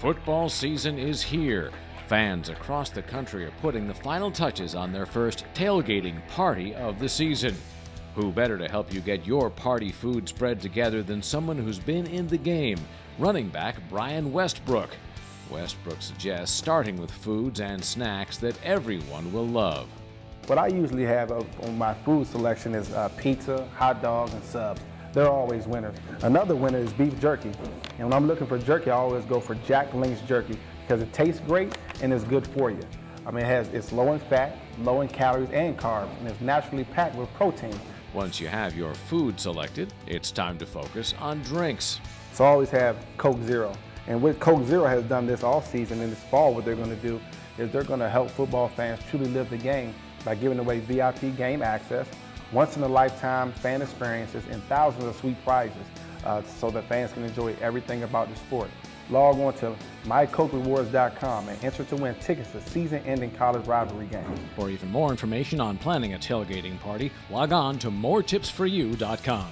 Football season is here. Fans across the country are putting the final touches on their first tailgating party of the season. Who better to help you get your party food spread together than someone who's been in the game, running back Brian Westbrook. Westbrook suggests starting with foods and snacks that everyone will love. What I usually have on my food selection is uh, pizza, hot dogs, and subs. They're always winners. Another winner is beef jerky. And when I'm looking for jerky, I always go for Jack Link's jerky because it tastes great and it's good for you. I mean, it has, it's low in fat, low in calories and carbs, and it's naturally packed with protein. Once you have your food selected, it's time to focus on drinks. So I always have Coke Zero. And what Coke Zero has done this all season and this fall, what they're going to do is they're going to help football fans truly live the game by giving away VIP game access, once in a lifetime fan experiences, and thousands of sweet prizes uh, so that fans can enjoy everything about the sport. Log on to mycokerewards.com and enter to win tickets to season-ending college rivalry games. For even more information on planning a tailgating party, log on to moretipsforyou.com.